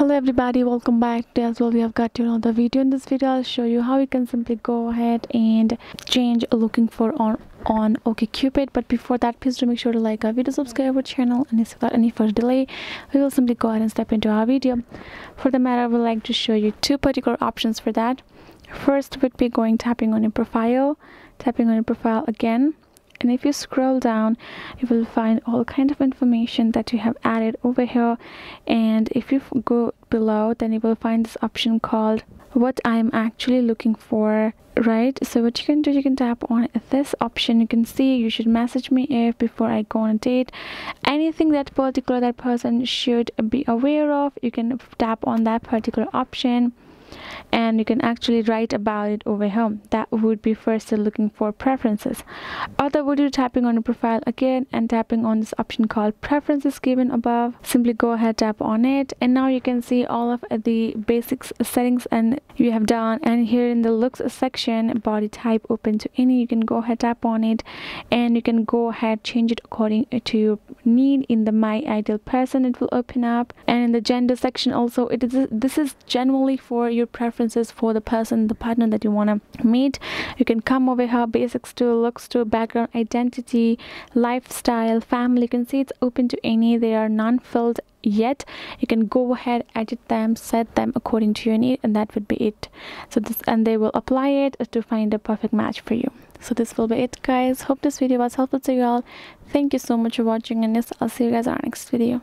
hello everybody. Welcome back. To as well we have got to another video. In this video i'll show you how you can simply go ahead and change looking for on on OkCupid but before that please do make sure to like our video subscribe our channel and without any further delay we will simply go ahead and step into our video. For the matter i would like to show you two particular options for that. First would be going tapping on your profile tapping on your profile again and if you scroll down you will find all kind of information that you have added over here. And if you go below then you will find this option called what I'm actually looking for right? So what you can do you can tap on this option. You can see you should message me if before I go on a date. Anything that particular that person should be aware of you can tap on that particular option and you can actually write about it over here. That would be first looking for preferences. Other would you tapping on your profile again and tapping on this option called preferences given above. Simply go ahead tap on it. And now you can see all of the basics settings and you have done. And here in the looks section body type open to any you can go ahead tap on it. And you can go ahead change it according to your need. In the my ideal person it will open up. And in the gender section also it is this is generally for your preferences for the person the partner that you want to meet. You can come over here basics to looks to background identity lifestyle family. You can see it's open to any. They are non-filled yet. You can go ahead edit them set them according to your need and that would be it. So this and they will apply it to find a perfect match for you. So this will be it guys. Hope this video was helpful to you all. Thank you so much for watching and yes i'll see you guys on our next video